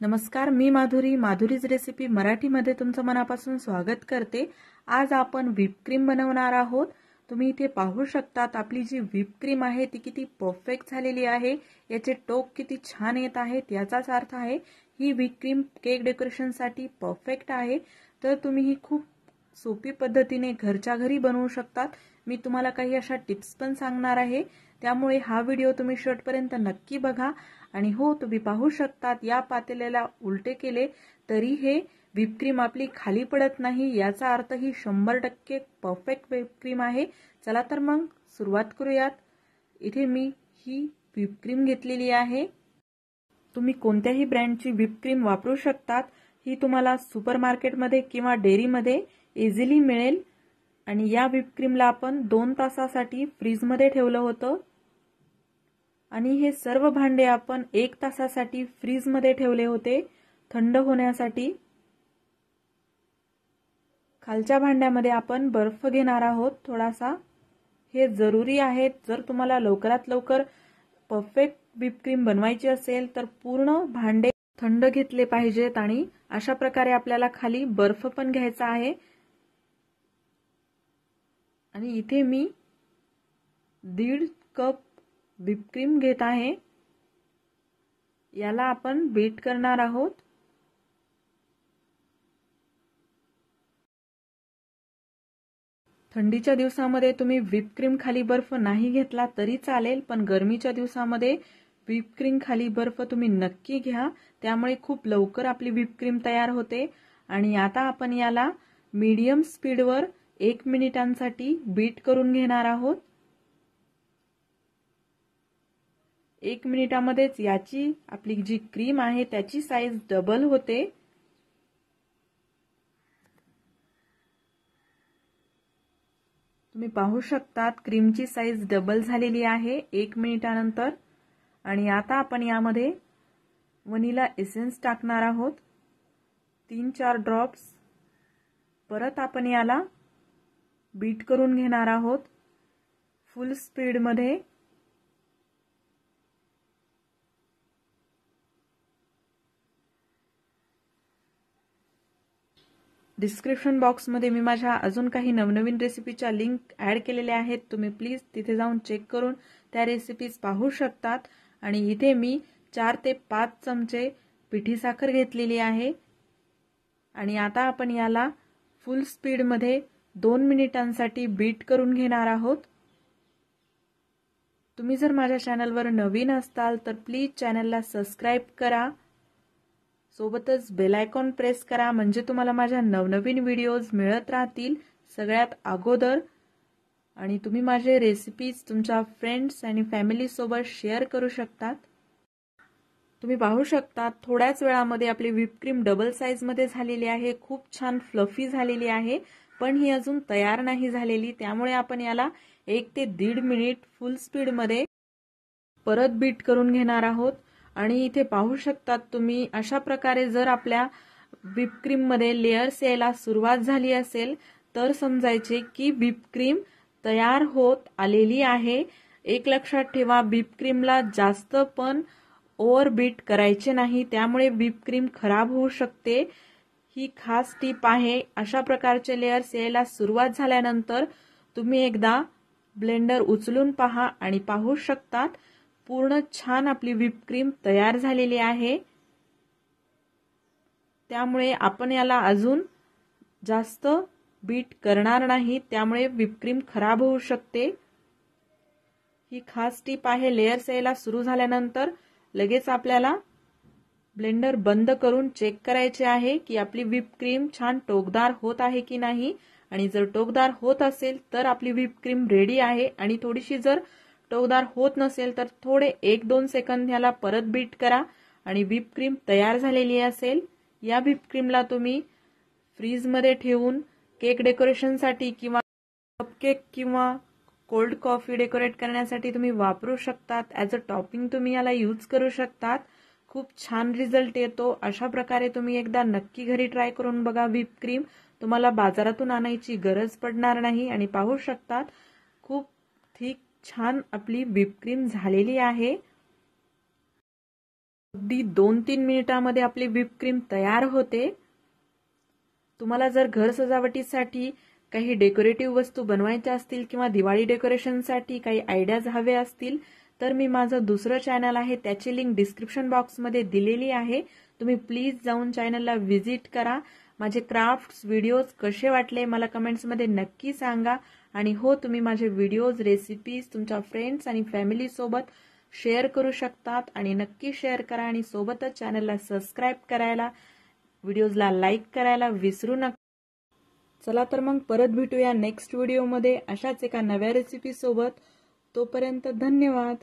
नमस्कार मी माधुरी. माधुरीज रेसिपी मराठीमध्ये तुमचं मनापासून स्वागत करते. आज आपण व्हिपक्रीम बनवणार आहोत. तुम्ही इथे पाहू शकतात आपली जी व्हिपक्रीम आहे ती किती परफेक्ट झालेली आहे. याचे टोक किती छान येत आहेत याचाच अर्थ आहे ही व्हिपक्रीम केक डेकोरेशनसाठी परफेक्ट आहे. तर तुम्ही ही खूप सोपी पद्धतीने घरच्या घरी बनवू शकतात. मी तुम्हाला काही अशा टिप्स पण सांगणार आहे. त्यामुळे हा व्हिडिओ तुम्ही शेवटपर्यंत नक्की बघा. आणि हो तुम्ही पाहू शकतात या पातेल्याला उलटे केले तरी हे क्रीम आपली खाली पडत नाही याचा अर्थ ही शंभर टक्के परफेक्ट क्रीम आहे. चला तर मग सुरुवात करूयात. इथे मी ही व्हिपक्रीम घेतलेली आहे. तुम्ही कोणत्याही ब्रँडची व्हिपक्रीम वापरू शकतात. ही तुम्हाला सुपर मार्केटमध्ये किंवा डेअरीमध्ये इझिली मिळेल. आणि या व्हिपक्रीमला आपण दोन तासासाठी फ्रीजमध्ये ठेवलं होतं. आणि हे सर्व भांडे आपण एक तासासाठी फ्रीजमध्ये ठेवले होते थंड होण्यासाठी. खालच्या भांड्यामध्ये आपण बर्फ घेणार आहोत थोडासा. हे जरुरी आहे जर तुम्हाला लवकरात लवकर परफेक्ट बीप क्रीम बनवायची असेल तर पूर्ण भांडे थंड घेतले पाहिजेत आणि अशा प्रकारे आपल्याला खाली बर्फ पण घ्यायचा आहे. आणि इथे मी दीड कप क्रीम घेत आहे. याला आपण बीट करणार आहोत. थंडीच्या दिवसामध्ये तुम्ही व्हिप क्रीम खाली बर्फ नाही घेतला तरी चालेल पण गरमीच्या दिवसामध्ये व्हिप क्रीम खाली बर्फ तुम्ही नक्की घ्या. त्यामुळे खूप लवकर आपली व्हिप क्रीम तयार होते. आणि आता आपण याला मीडियम स्पीडवर एक मिनिटांसाठी बीट करून घेणार आहोत. एक मिनिटामध्येच याची आपली जी क्रीम आहे त्याची साईज डबल होते. तुम्ही पाहू शकतात क्रीमची साईज डबल झालेली आहे एक मिनिटानंतर. आणि आता आपण यामध्ये वनिला एसेन्स टाकणार आहोत. तीन चार ड्रॉप्स परत आपण याला बीट करून घेणार आहोत. फुल स्पीडमध्ये डिस्क्रिप्शन बॉक्समध्ये मी माझ्या अजून काही नवनवीन रेसिपीच्या लिंक ॲड केलेल्या आहेत. तुम्ही प्लीज तिथे जाऊन चेक करून त्या रेसिपीज पाहू शकतात. आणि इथे मी चार ते पाच चमचे पिठी साखर घेतलेली आहे. आणि आता आपण याला फुल स्पीडमध्ये दोन मिनिटांसाठी बीट करून घेणार आहोत. तुम्ही जर माझ्या चॅनलवर नवीन असताल तर प्लीज चॅनलला सबस्क्राईब करा. सोबतच बेलायकॉन प्रेस करा म्हणजे तुम्हाला माझ्या नवनवीन व्हिडिओज मिळत राहतील सगळ्यात अगोदर. आणि तुम्ही माझे रेसिपीज तुमच्या फ्रेंड्स आणि फॅमिलीसोबत शेअर करू शकतात. तुम्ही पाहू शकता थोड्याच वेळामध्ये आपली व्हिपक्रीम डबल साईजमध्ये झालेली आहे. खूप छान फ्लफी झालेली आहे. पण ही अजून तयार नाही झालेली. त्यामुळे आपण याला एक ते दीड मिनिट फुल स्पीडमध्ये परत बीट करून घेणार आहोत. आणि इथे पाहू शकतात तुम्ही अशा प्रकारे जर आपल्या व्हिप क्रीममध्ये लेयर्स यायला सुरुवात झाली असेल तर समजायचे की बीप क्रीम तयार होत आलेली आहे. एक लक्षात ठेवा व्हिप क्रीमला जास्त पण ओव्हर बीट करायचे नाही त्यामुळे व्हिप क्रीम खराब होऊ शकते. ही खास टीप आहे. अशा प्रकारचे लेयर्स यायला सुरुवात झाल्यानंतर तुम्ही एकदा ब्लेंडर उचलून पहा आणि पाहू शकतात. पूर्ण छान आपली व्हिप क्रीम तयार झालेली आहे. त्यामुळे आपण याला अजून जास्त बीट करणार नाही त्यामुळे व्हिपक्रीम खराब होऊ शकते. ही खास टीप आहे लेयर्स यायला सुरू झाल्यानंतर लगेच आपल्याला ब्लेंडर बंद करून चेक करायचे आहे की आपली व्हिप क्रीम छान टोकदार होत आहे की नाही. आणि जर टोकदार होत असेल तर आपली व्हिप क्रीम रेडी आहे. आणि थोडीशी जर टोकदार होत नसेल तर थोडे एक दोन सेकंद ह्याला परत बीट करा आणि व्हिप क्रीम तयार झालेली असेल या व्हिप क्रीमला तुम्ही फ्रीजमध्ये ठेवून केक डेकोरेशनसाठी किंवा कपकेक किंवा कोल्ड कॉफी डेकोरेट करण्यासाठी तुम्ही वापरू शकतात. ॲज अ टॉपिंग तुम्ही याला यूज करू शकतात. खूप छान रिझल्ट येतो. अशा प्रकारे तुम्ही एकदा नक्की घरी ट्राय करून बघा व्हिप क्रीम. तुम्हाला बाजारातून आणायची गरज पडणार नाही आणि पाहू शकतात खूप थिक छान आपली विपक्रीम झालेली आहे. अगदी दोन तीन मिनिटामध्ये आपली विपक्रीम तयार होते. तुम्हाला जर घर सजावटीसाठी काही डेकोरेटिव्ह वस्तू बनवायच्या असतील किंवा दिवाळी डेकोरेशनसाठी काही आयडियाज हवे असतील तर मी माझं दुसरं चॅनल आहे त्याची लिंक डिस्क्रिप्शन बॉक्समध्ये दिलेली आहे. तुम्ही प्लीज जाऊन चॅनलला व्हिजिट करा. माझे क्राफ्ट्स व्हिडिओज कसे वाटले मला कमेंट्समध्ये नक्की सांगा. आणि हो तुम्ही माझे व्हिडिओज रेसिपीज तुमच्या फ्रेंड्स आणि फॅमिलीसोबत शेअर करू शकतात. आणि नक्की शेअर करा आणि सोबतच चॅनलला सबस्क्राईब करायला व्हिडिओजला लाईक करायला विसरू नका. चला तर मग परत भेटूया नेक्स्ट व्हिडिओमध्ये अशाच एका नव्या रेसिपीसोबत तोपर्यंत धन्यवाद.